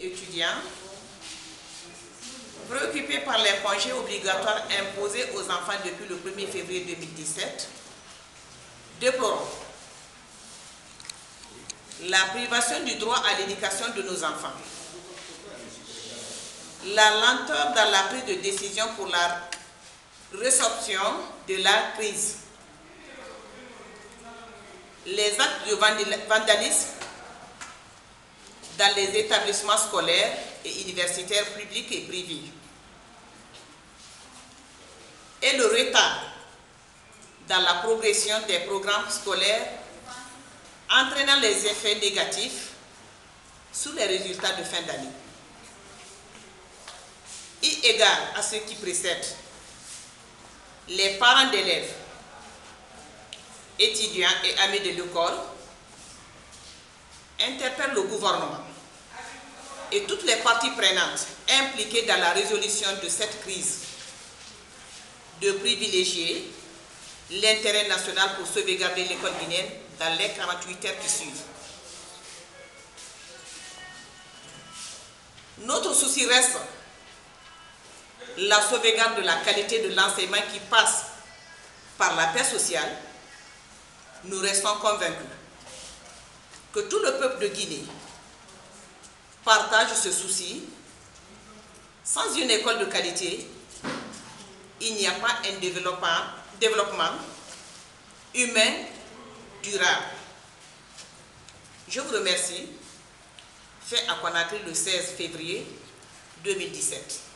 étudiants, préoccupés par les congés obligatoires imposés aux enfants depuis le 1er février 2017, déplorons la privation du droit à l'éducation de nos enfants, la lenteur dans la prise de décision pour la résorption de la crise, les actes de vandalisme dans les établissements scolaires et universitaires publics et privés, et le retard dans la progression des programmes scolaires entraînant les effets négatifs sur les résultats de fin d'année. Y égard à ce qui précède, les parents d'élèves, étudiants et amis de l'école interpellent le gouvernement et toutes les parties prenantes impliquées dans la résolution de cette crise de privilégier l'intérêt national pour sauvegarder l'école guinéenne dans les 48 heures qui suivent. Notre souci reste la sauvegarde de la qualité de l'enseignement qui passe par la paix sociale. Nous restons convaincus que tout le peuple de Guinée partage ce souci. Sans une école de qualité, il n'y a pas un développement, développement humain durable. Je vous remercie. Fait à Conakry le 16 février 2017.